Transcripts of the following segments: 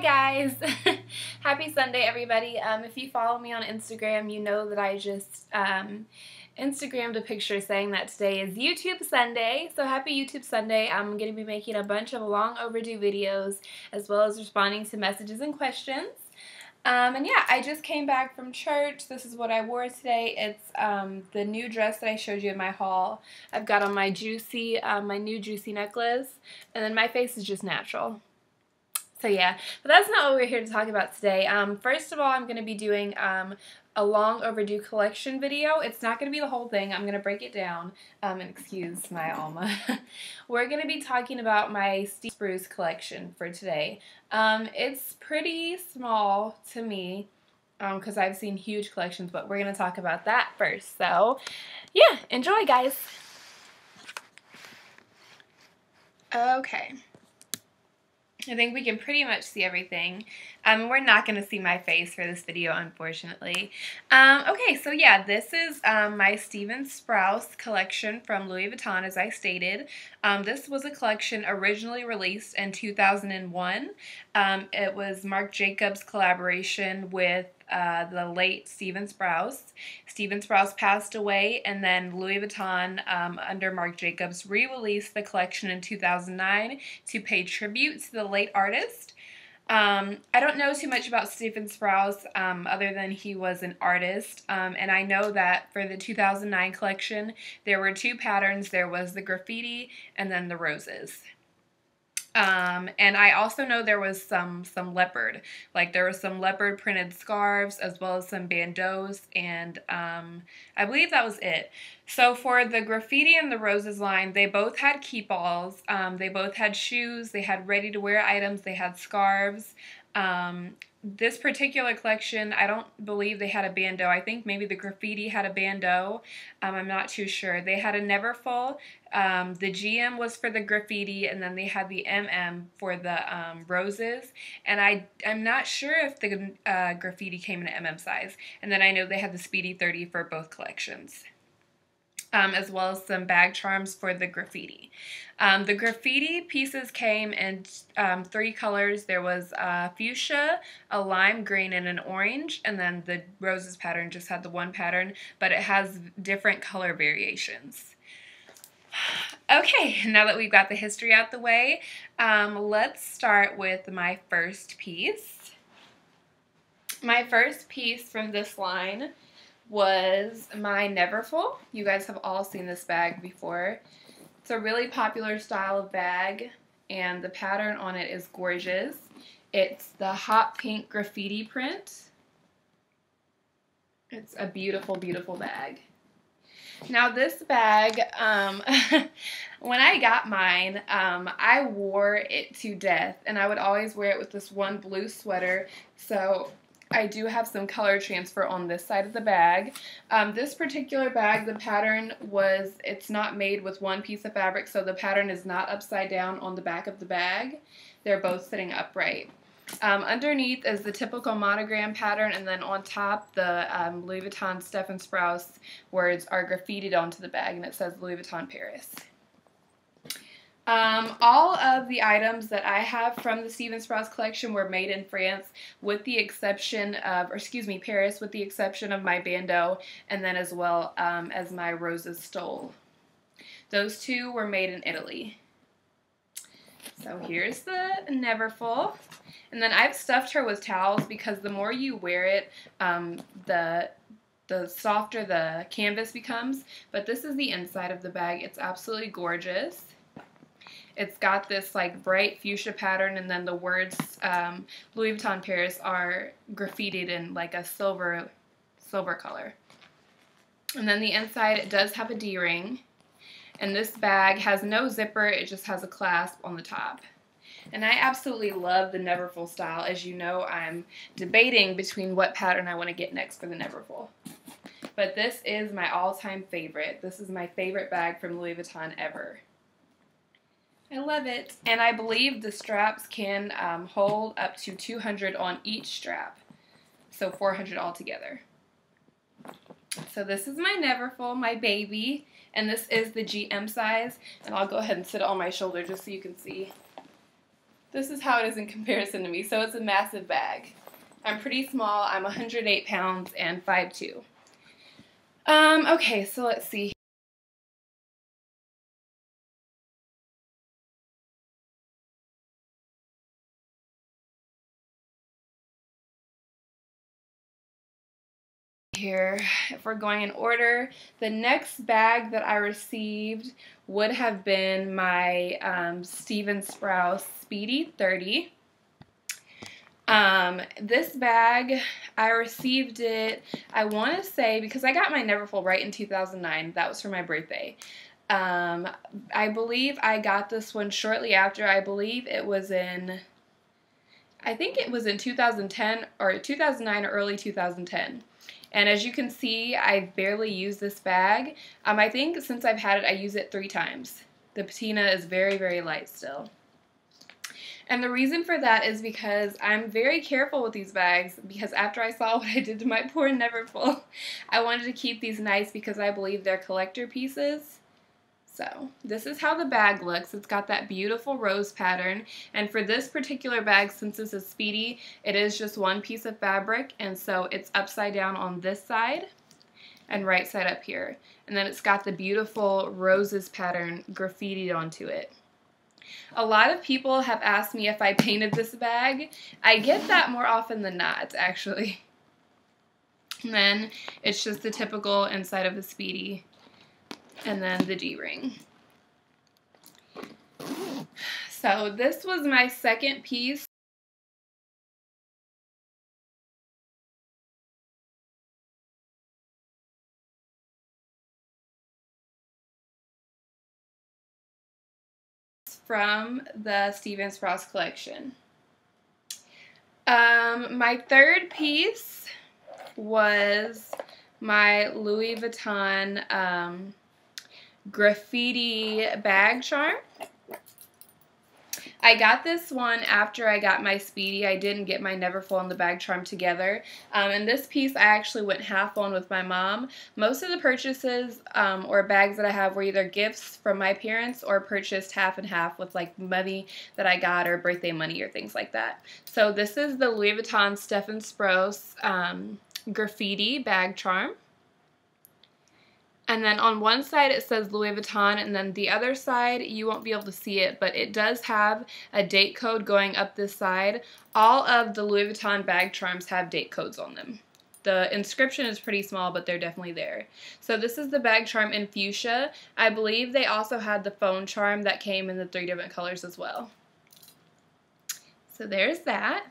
Hi guys! Happy Sunday everybody. Um, if you follow me on Instagram, you know that I just um, Instagrammed a picture saying that today is YouTube Sunday. So happy YouTube Sunday. I'm going to be making a bunch of long overdue videos as well as responding to messages and questions. Um, and yeah, I just came back from church. This is what I wore today. It's um, the new dress that I showed you in my haul. I've got on my juicy, um, my new juicy necklace, and then my face is just natural. So yeah, but that's not what we're here to talk about today. Um, first of all, I'm going to be doing um, a long overdue collection video. It's not going to be the whole thing. I'm going to break it down. Um, and excuse my Alma. we're going to be talking about my Steve Sprouse collection for today. Um, it's pretty small to me because um, I've seen huge collections, but we're going to talk about that first. So yeah, enjoy guys. Okay. I think we can pretty much see everything. Um, we're not going to see my face for this video, unfortunately. Um, okay, so yeah, this is um, my Stephen Sprouse collection from Louis Vuitton, as I stated. Um, this was a collection originally released in 2001. Um, it was Marc Jacobs' collaboration with uh, the late Stephen Sprouse. Stephen Sprouse passed away, and then Louis Vuitton, um, under Marc Jacobs, re released the collection in 2009 to pay tribute to the late artist. Um, I don't know too much about Stephen Sprouse um, other than he was an artist, um, and I know that for the 2009 collection there were two patterns. There was the graffiti and then the roses. Um, and I also know there was some some leopard, like there was some leopard printed scarves as well as some bandeaus, and um, I believe that was it. So for the graffiti and the roses line, they both had keepalls. Um, they both had shoes. They had ready to wear items. They had scarves. Um, this particular collection, I don't believe they had a bandeau. I think maybe the graffiti had a bandeau. Um, I'm not too sure. They had a Neverfull. Um, the GM was for the graffiti, and then they had the MM for the um, roses. And I, I'm not sure if the uh, graffiti came in an MM size. And then I know they had the Speedy 30 for both collections um, as well as some bag charms for the graffiti. Um, the graffiti pieces came in um, three colors. There was a fuchsia, a lime green, and an orange, and then the roses pattern just had the one pattern, but it has different color variations. Okay, now that we've got the history out the way, um, let's start with my first piece. My first piece from this line was my Neverfull. You guys have all seen this bag before. It's a really popular style of bag, and the pattern on it is gorgeous. It's the hot pink graffiti print. It's a beautiful, beautiful bag. Now this bag, um, when I got mine, um, I wore it to death, and I would always wear it with this one blue sweater. So I do have some color transfer on this side of the bag. Um, this particular bag, the pattern was, it's not made with one piece of fabric, so the pattern is not upside down on the back of the bag. They're both sitting upright. Um, underneath is the typical monogram pattern, and then on top, the um, Louis Vuitton Stephen Sprouse words are graffitied onto the bag, and it says Louis Vuitton Paris. Um, all of the items that I have from the Stephen Sprouse collection were made in France with the exception of, or excuse me, Paris, with the exception of my bandeau and then as well um, as my roses stole. Those two were made in Italy. So here's the Neverfull. And then I've stuffed her with towels because the more you wear it, um, the the softer the canvas becomes. But this is the inside of the bag. It's absolutely gorgeous. It's got this like bright fuchsia pattern and then the words um, Louis Vuitton Paris are graffitied in like a silver silver color. And then the inside it does have a D-ring. And this bag has no zipper, it just has a clasp on the top. And I absolutely love the Neverfull style. As you know, I'm debating between what pattern I want to get next for the Neverfull. But this is my all-time favorite. This is my favorite bag from Louis Vuitton ever. I love it. And I believe the straps can um, hold up to 200 on each strap. So 400 altogether. So this is my Neverfull, my baby. And this is the GM size. And I'll go ahead and sit it on my shoulder just so you can see. this is how it is in comparison to me. So it's a massive bag. I'm pretty small. I'm 108 pounds and 5'2". Um, okay, so let's see. Here. If we're going in order the next bag that I received would have been my um, Stephen Sprouse Speedy 30 um, this bag I received it I want to say because I got my Neverfull right in 2009 that was for my birthday. Um, I believe I got this one shortly after I believe it was in I think it was in 2010 or 2009 or early 2010 and as you can see, I barely use this bag. Um, I think since I've had it, I use it three times. The patina is very, very light still. And the reason for that is because I'm very careful with these bags because after I saw what I did to my poor Neverfull, I wanted to keep these nice because I believe they're collector pieces. So this is how the bag looks. It's got that beautiful rose pattern. And for this particular bag, since this is Speedy, it is just one piece of fabric. And so it's upside down on this side and right side up here. And then it's got the beautiful roses pattern graffitied onto it. A lot of people have asked me if I painted this bag. I get that more often than not, actually. And then it's just the typical inside of the Speedy and then the D-ring. So this was my second piece. from the Stephen Sprouse collection. Um, my third piece was my Louis Vuitton um, graffiti bag charm. I got this one after I got my Speedy. I didn't get my Neverfull and the bag charm together. Um, and this piece I actually went half on with my mom. Most of the purchases um, or bags that I have were either gifts from my parents or purchased half and half with like money that I got or birthday money or things like that. So this is the Louis Vuitton Stephen Sprouse um, graffiti bag charm. And then on one side it says Louis Vuitton and then the other side you won't be able to see it but it does have a date code going up this side. All of the Louis Vuitton bag charms have date codes on them. The inscription is pretty small, but they're definitely there. So this is the bag charm in fuchsia. I believe they also had the phone charm that came in the three different colors as well. So there's that.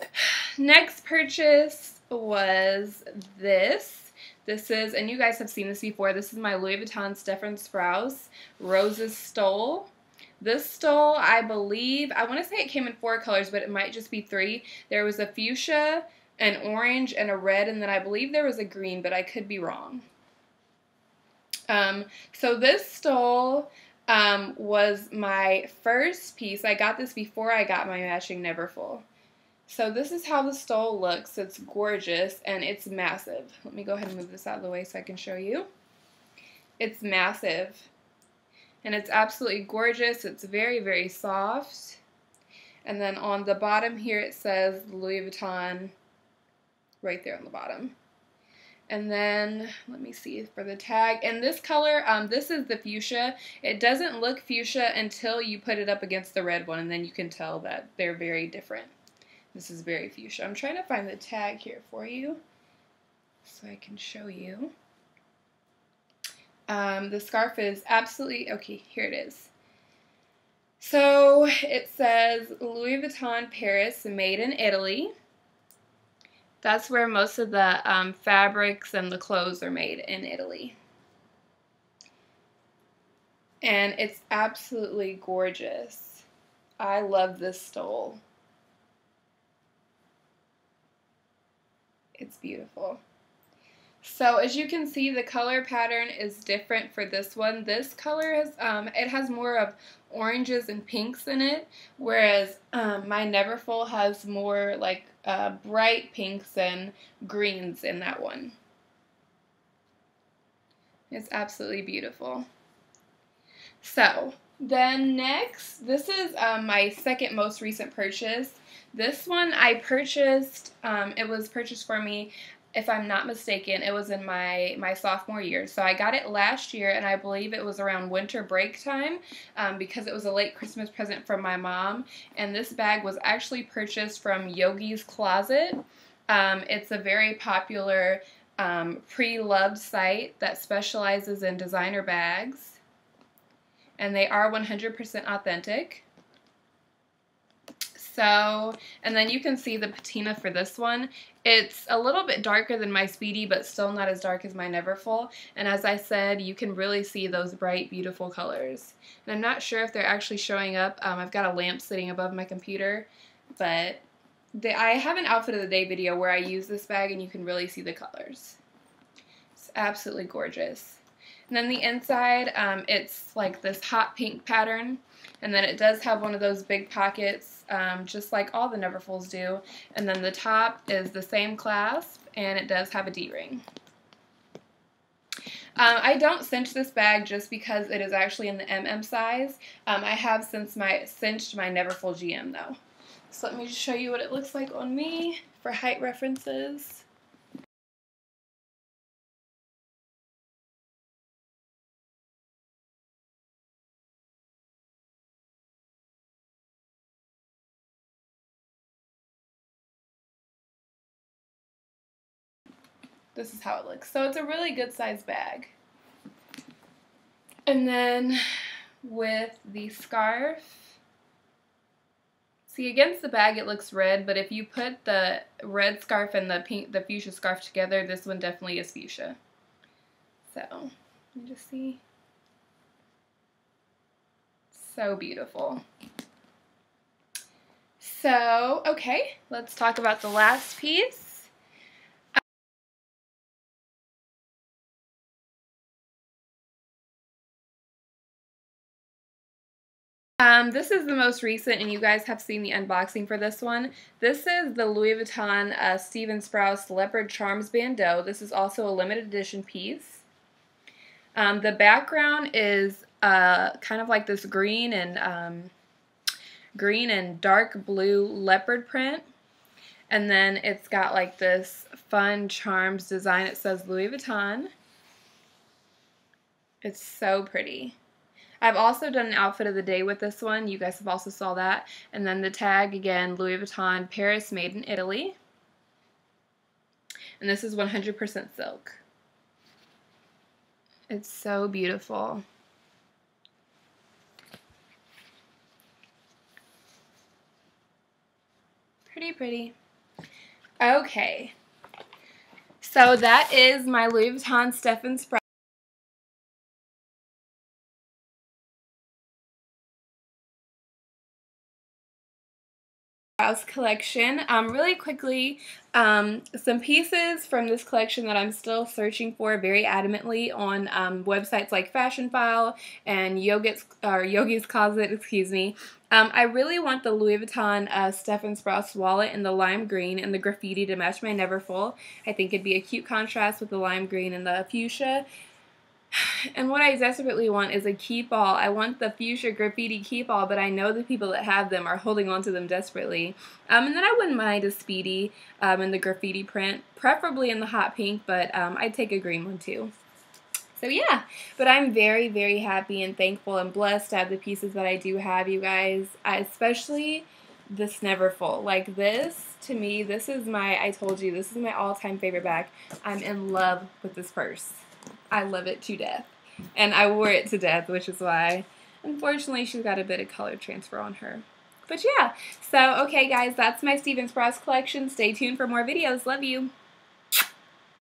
Next purchase was this. This is, and you guys have seen this before, this is my Louis Vuitton Stephen Sprouse Roses Stole. This stole, I believe, I want to say it came in four colors, but it might just be three. There was a fuchsia, an orange, and a red, and then I believe there was a green, but I could be wrong. Um, so this stole um, was my first piece. I got this before I got my matching Neverfull. So this is how the stole looks. It's gorgeous and it's massive. Let me go ahead and move this out of the way so I can show you. It's massive and it's absolutely gorgeous. It's very, very soft. And then on the bottom here it says Louis Vuitton right there on the bottom. And then, let me see for the tag. And this color, um, this is the fuchsia. It doesn't look fuchsia until you put it up against the red one, and then you can tell that they're very different. This is very fuchsia. I'm trying to find the tag here for you so I can show you. Um, the scarf is absolutely, okay, here it is. So it says Louis Vuitton Paris, made in Italy. That's where most of the um, fabrics and the clothes are made in Italy. And it's absolutely gorgeous. I love this stole. It's beautiful. So as you can see, the color pattern is different for this one. This color has, um, it has more of oranges and pinks in it, whereas um, my Neverfull has more like uh, bright pinks and greens in that one. It's absolutely beautiful. So, Then next, this is um, my second most recent purchase. This one I purchased, um, it was purchased for me, if I'm not mistaken, it was in my, my sophomore year. So I got it last year, and I believe it was around winter break time um, because it was a late Christmas present from my mom. And this bag was actually purchased from Yogi's Closet. Um, it's a very popular um, pre-loved site that specializes in designer bags. And they are 100% authentic. So, and then you can see the patina for this one. It's a little bit darker than my Speedy, but still not as dark as my Neverfull. And as I said, you can really see those bright, beautiful colors. And I'm not sure if they're actually showing up. Um, I've got a lamp sitting above my computer, but the, I have an outfit of the day video where I use this bag and you can really see the colors. It's absolutely gorgeous. And then the inside, um, it's like this hot pink pattern. And then it does have one of those big pockets, um, just like all the Neverfulls do. And then the top is the same clasp, and it does have a D-ring. Um, I don't cinch this bag just because it is actually in the MM size. Um, I have since my cinched my Neverfull GM though. So let me just show you what it looks like on me for height references. This is how it looks. So it's a really good size bag. And then with the scarf, see against the bag it looks red, but if you put the red scarf and the pink, the fuchsia scarf together, this one definitely is fuchsia. So, you just see. So beautiful. So, okay, let's talk about the last piece. Um, this is the most recent, and you guys have seen the unboxing for this one. This is the Louis Vuitton uh, Stephen Sprouse Leopard Charms Bandeau. This is also a limited edition piece. Um, the background is uh, kind of like this green and um, green and dark blue leopard print. And then it's got like this fun charms design. It says Louis Vuitton. It's so pretty. I've also done an outfit of the day with this one. You guys have also saw that. And then the tag, again, Louis Vuitton Paris Made in Italy. And this is 100% silk. It's so beautiful. Pretty, pretty. Okay. So that is my Louis Vuitton Stephen Sprouse. House collection. Um, really quickly, um, some pieces from this collection that I'm still searching for very adamantly on um, websites like Fashionphile and Yogi's, or Yogi's Closet, excuse me. Um, I really want the Louis Vuitton uh, Stephen Sprouse wallet in the lime green and the graffiti to match my Neverfull. I think it'd be a cute contrast with the lime green and the fuchsia. And what I desperately want is a Keepall. I want the fuchsia graffiti Keepall, but I know the people that have them are holding on to them desperately. Um, and then I wouldn't mind a Speedy um, in the graffiti print, preferably in the hot pink, but um, I'd take a green one too. So yeah, but I'm very, very happy and thankful and blessed to have the pieces that I do have, you guys. I, especially this Neverfull. Like this, to me, this is my, I told you, this is my all-time favorite bag. I'm in love with this purse. I love it to death. And I wore it to death, which is why, unfortunately, she's got a bit of color transfer on her. But yeah, so okay guys, that's my Stephen Sprouse collection. Stay tuned for more videos. Love you.